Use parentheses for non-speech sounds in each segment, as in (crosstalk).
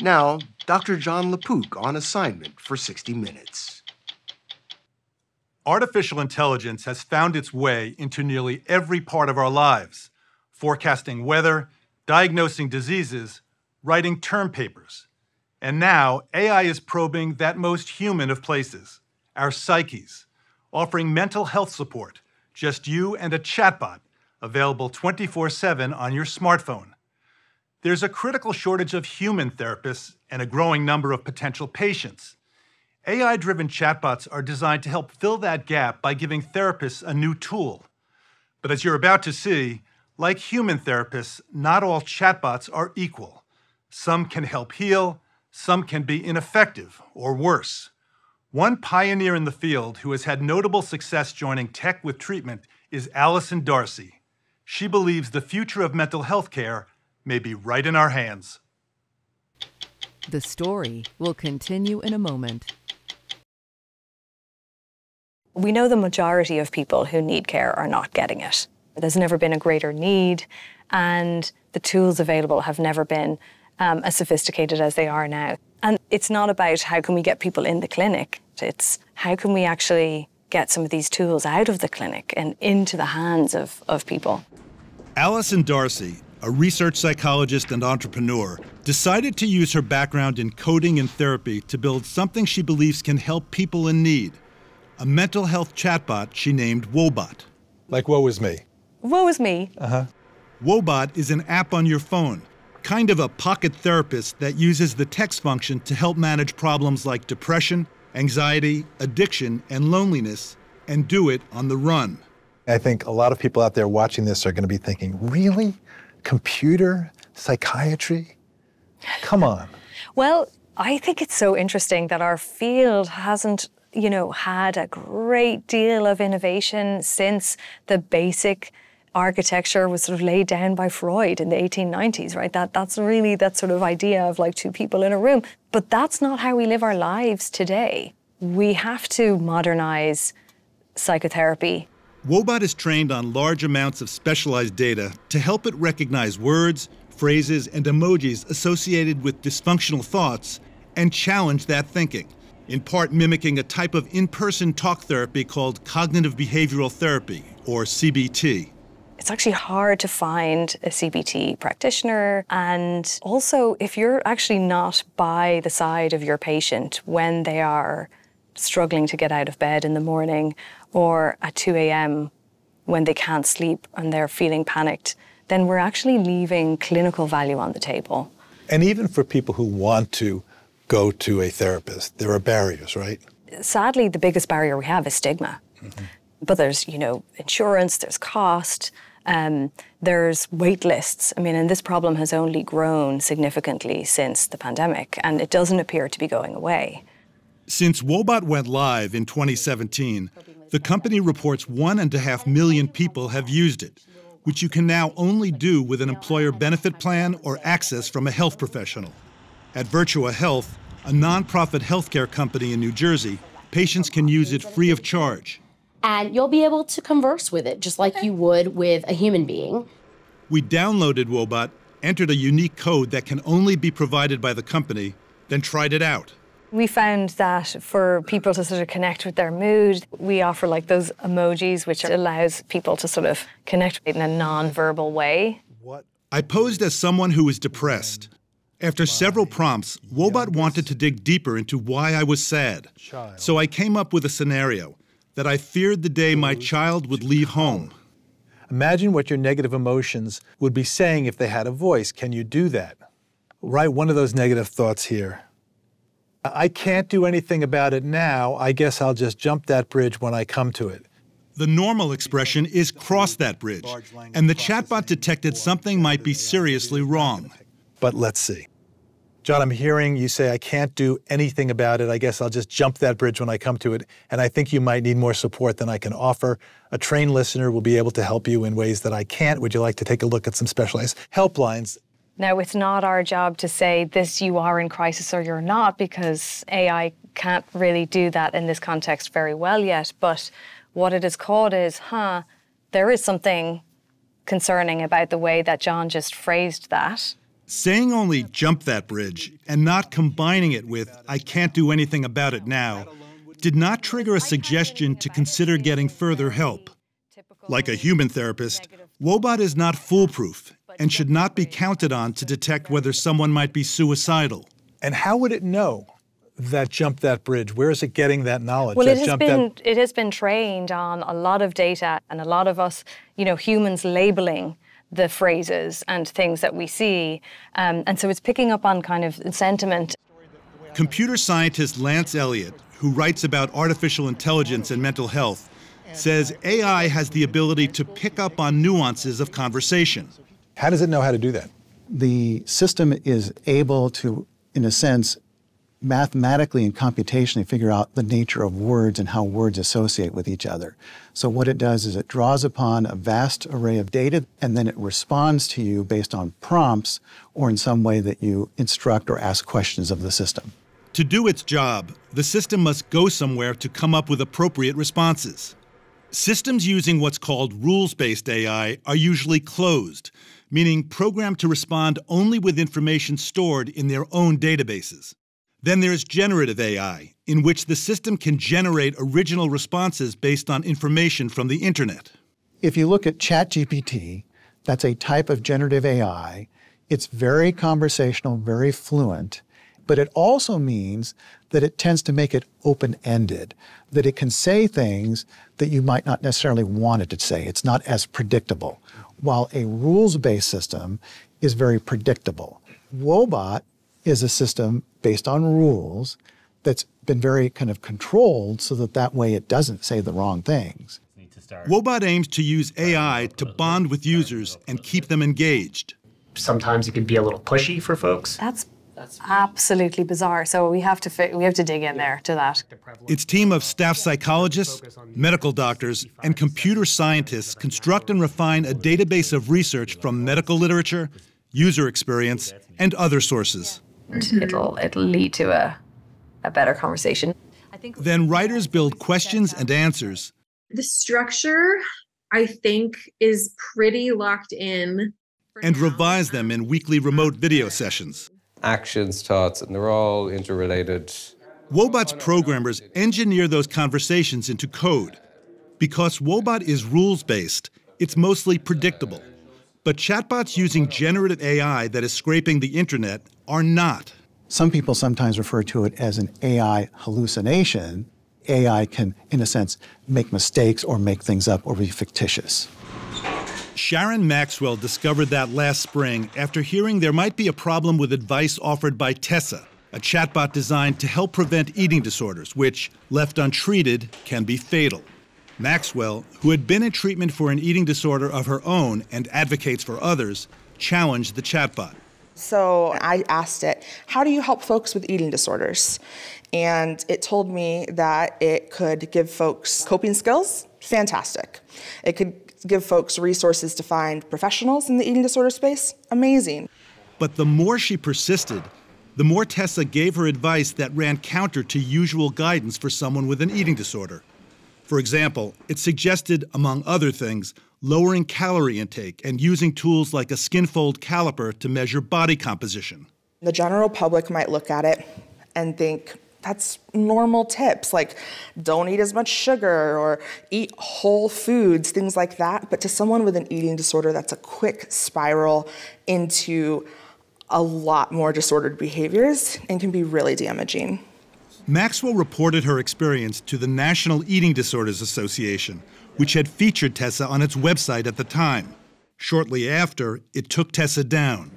Now, Dr. Jon LaPook on assignment for 60 Minutes. Artificial intelligence has found its way into nearly every part of our lives, forecasting weather, diagnosing diseases, writing term papers. And now, AI is probing that most human of places, our psyches, offering mental health support, just you and a chatbot, available 24 7 on your smartphone. There's a critical shortage of human therapists and a growing number of potential patients. AI driven chatbots are designed to help fill that gap by giving therapists a new tool. But as you're about to see, like human therapists, not all chatbots are equal. Some can help heal, some can be ineffective or worse. One pioneer in the field who has had notable success joining tech with treatment is Alison Darcy. She believes the future of mental health care may be right in our hands. The story will continue in a moment. We know the majority of people who need care are not getting it. There's never been a greater need, and the tools available have never been um, as sophisticated as they are now. And it's not about how can we get people in the clinic, it's how can we actually get some of these tools out of the clinic and into the hands of, of people. Alison Darcy, a research psychologist and entrepreneur, decided to use her background in coding and therapy to build something she believes can help people in need a mental health chatbot she named Woebot. Like, woe is me. Woe is me. Uh huh. Woebot is an app on your phone, kind of a pocket therapist that uses the text function to help manage problems like depression, anxiety, addiction, and loneliness, and do it on the run. I think a lot of people out there watching this are going to be thinking, really? Computer? Psychiatry? Come on. Well, I think it's so interesting that our field hasn't you know, had a great deal of innovation since the basic architecture was sort of laid down by Freud in the 1890s, right? That that's really that sort of idea of like two people in a room. But that's not how we live our lives today. We have to modernize psychotherapy. Woebot is trained on large amounts of specialized data to help it recognize words, phrases, and emojis associated with dysfunctional thoughts and challenge that thinking in part mimicking a type of in person talk therapy called cognitive behavioral therapy, or CBT. It's actually hard to find a CBT practitioner. And also, if you're actually not by the side of your patient when they are struggling to get out of bed in the morning or at 2 a.m. when they can't sleep and they're feeling panicked, then we're actually leaving clinical value on the table. And even for people who want to go to a therapist? There are barriers, right? Sadly, the biggest barrier we have is stigma. Mm-hmm. But there's, you know, insurance, there's cost, um, there's wait lists. I mean, and this problem has only grown significantly since the pandemic, and it doesn't appear to be going away. Since Woebot went live in 2017, the company reports one and a half million people have used it, which you can now only do with an employer benefit plan or access from a health professional. At Virtua Health, a nonprofit healthcare company in New Jersey, patients can use it free of charge. And you'll be able to converse with it just like you would with a human being. We downloaded Woebot, entered a unique code that can only be provided by the company, then tried it out. We found that for people to sort of connect with their mood, we offer like those emojis, which allows people to sort of connect in a non-verbal way. What? I posed as someone who was depressed. After several prompts, Woebot wanted to dig deeper into why I was sad. So I came up with a scenario that I feared the day my child would leave home. Imagine what your negative emotions would be saying if they had a voice. Can you do that? Write one of those negative thoughts here. I can't do anything about it now. I guess I'll just jump that bridge when I come to it. The normal expression is cross that bridge, and the chatbot detected something might be seriously wrong. But let's see. John, I'm hearing you say I can't do anything about it. I guess I'll just jump that bridge when I come to it. And I think you might need more support than I can offer. A trained listener will be able to help you in ways that I can't. Would you like to take a look at some specialized helplines? Now, it's not our job to say this you are in crisis or you're not, because AI can't really do that in this context very well yet. But what it has caught is, huh, there is something concerning about the way that John just phrased that Saying only jump that bridge and not combining it with I can't do anything about it now did not trigger a suggestion to consider getting further help. Like a human therapist, Woebot is not foolproof and should not be counted on to detect whether someone might be suicidal. And how would it know that jumped that bridge? Where is it getting that knowledge? Well, that it has been that- it has been trained on a lot of data and a lot of us, you know, humans labeling the phrases and things that we see, um, and so it's picking up on kind of sentiment. Computer scientist Lance Eliot, who writes about artificial intelligence and mental health, says AI has the ability to pick up on nuances of conversation. How does it know how to do that? the system is able to, in a sense, mathematically and computationally figure out the nature of words and how words associate with each other. So, what it does is it draws upon a vast array of data and then it responds to you based on prompts or in some way that you instruct or ask questions of the system. To do its job, the system must go somewhere to come up with appropriate responses. Systems using what's called rules based AI are usually closed, meaning programmed to respond only with information stored in their own databases. Then there's generative AI, in which the system can generate original responses based on information from the internet. If you look at ChatGPT, that's a type of generative AI. It's very conversational, very fluent, but it also means that it tends to make it open ended, that it can say things that you might not necessarily want it to say. It's not as predictable. While a rules based system is very predictable. Woebot is a system based on rules that's been very kind of controlled so that that way it doesn't say the wrong things. Woebot aims to use AI to bond with users and keep them engaged. Sometimes it can be a little pushy for folks. That's absolutely bizarre. So we have to fi- we have to dig in there to that. Its team of staff psychologists, medical doctors, and computer scientists construct and refine a database of research from medical literature, user experience, and other sources. It'll it'll lead to a a better conversation. Then writers build questions and answers The structure, I think, is pretty locked in. and revise them in weekly remote video sessions. Actions, thoughts, and they're all interrelated. Woebot's programmers engineer those conversations into code. Because Woebot is rules based, it's mostly predictable. But chatbots using generative AI that is scraping the internet are not. Some people sometimes refer to it as an AI hallucination. AI can, in a sense, make mistakes or make things up or be fictitious. Sharon Maxwell discovered that last spring after hearing there might be a problem with advice offered by Tessa, a chatbot designed to help prevent eating disorders, which, left untreated, can be fatal. Maxwell, who had been in treatment for an eating disorder of her own and advocates for others, challenged the chatbot. So I asked it, How do you help folks with eating disorders? And it told me that it could give folks coping skills. Fantastic. It could give folks resources to find professionals in the eating disorder space. Amazing. But the more she persisted, the more Tessa gave her advice that ran counter to usual guidance for someone with an eating disorder. For example, it suggested, among other things, lowering calorie intake and using tools like a skinfold caliper to measure body composition. The general public might look at it and think, that's normal tips, like don't eat as much sugar or eat whole foods, things like that. But to someone with an eating disorder, that's a quick spiral into a lot more disordered behaviors and can be really damaging. Maxwell reported her experience to the National Eating Disorders Association, which had featured Tessa on its website at the time. Shortly after, it took Tessa down.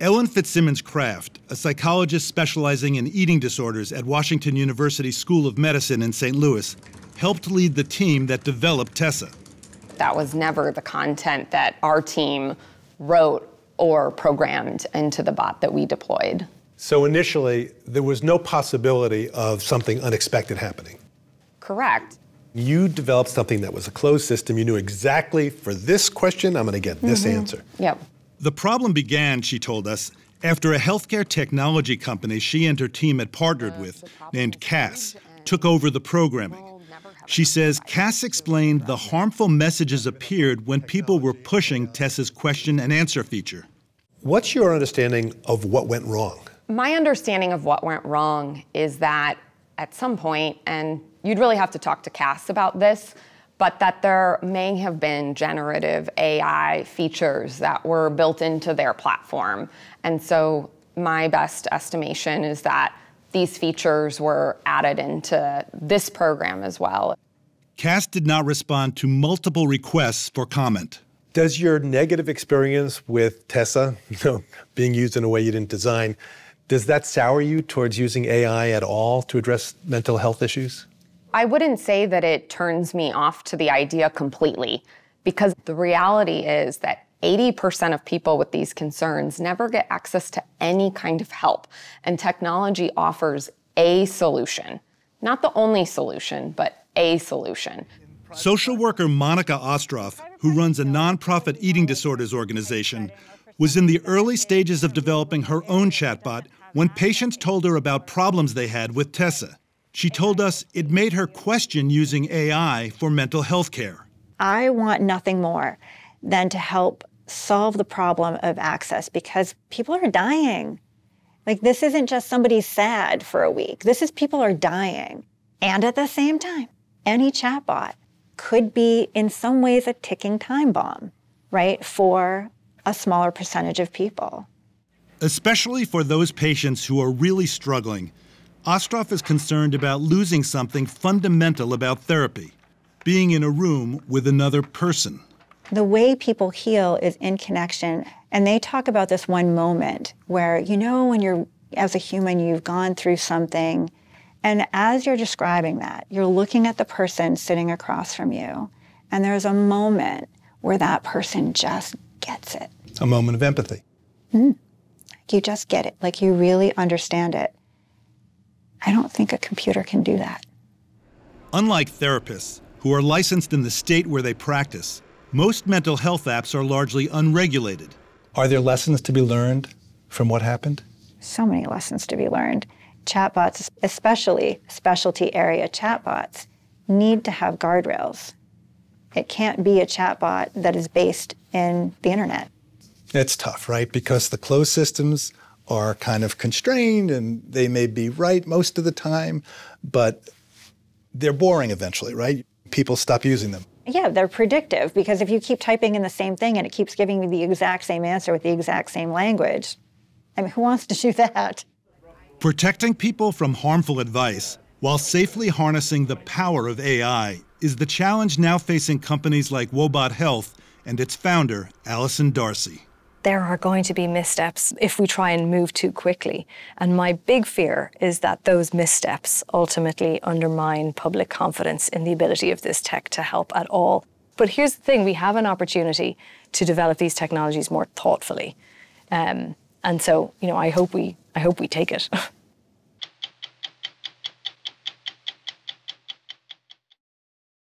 Ellen Fitzsimmons-Craft, a psychologist specializing in eating disorders at Washington University School of Medicine in St. Louis, helped lead the team that developed Tessa. That was never the content that our team wrote or programmed into the bot that we deployed. So initially, there was no possibility of something unexpected happening. Correct. You developed something that was a closed system. You knew exactly for this question, I'm going to get this mm-hmm. answer. Yep. The problem began, she told us, after a healthcare technology company she and her team had partnered with, named Cass, took over the programming. She says Cass explained the harmful messages appeared when people were pushing Tessa's question and answer feature. What's your understanding of what went wrong? My understanding of what went wrong is that at some point, and you'd really have to talk to Cass about this, but that there may have been generative AI features that were built into their platform. And so my best estimation is that these features were added into this program as well. Cass did not respond to multiple requests for comment. Does your negative experience with Tessa, (laughs) you know, being used in a way you didn't design, does that sour you towards using AI at all to address mental health issues? I wouldn't say that it turns me off to the idea completely, because the reality is that 80% of people with these concerns never get access to any kind of help, and technology offers a solution. Not the only solution, but a solution. Social worker Monika Ostroff, who runs a nonprofit eating disorders organization, was in the early stages of developing her own chatbot when patients told her about problems they had with Tessa. She told us it made her question using AI for mental health care. I want nothing more than to help solve the problem of access because people are dying. Like, this isn't just somebody sad for a week, this is people are dying. And at the same time, any chatbot could be, in some ways, a ticking time bomb, right, for a smaller percentage of people. Especially for those patients who are really struggling, Ostroff is concerned about losing something fundamental about therapy being in a room with another person. The way people heal is in connection. And they talk about this one moment where, you know, when you're, as a human, you've gone through something. And as you're describing that, you're looking at the person sitting across from you. And there's a moment where that person just gets it. A moment of empathy. Mm. You just get it, like you really understand it. I don't think a computer can do that. Unlike therapists, who are licensed in the state where they practice, most mental health apps are largely unregulated. Are there lessons to be learned from what happened? So many lessons to be learned. Chatbots, especially specialty area chatbots, need to have guardrails. It can't be a chatbot that is based in the internet. It's tough, right? Because the closed systems are kind of constrained and they may be right most of the time, but they're boring eventually, right? People stop using them. Yeah, they're predictive because if you keep typing in the same thing and it keeps giving you the exact same answer with the exact same language, I mean, who wants to do that? Protecting people from harmful advice while safely harnessing the power of AI is the challenge now facing companies like Woebot Health and its founder, Alison Darcy there are going to be missteps if we try and move too quickly. And my big fear is that those missteps ultimately undermine public confidence in the ability of this tech to help at all. But here's the thing we have an opportunity to develop these technologies more thoughtfully. Um, and so, you know, I hope we, I hope we take it. (laughs)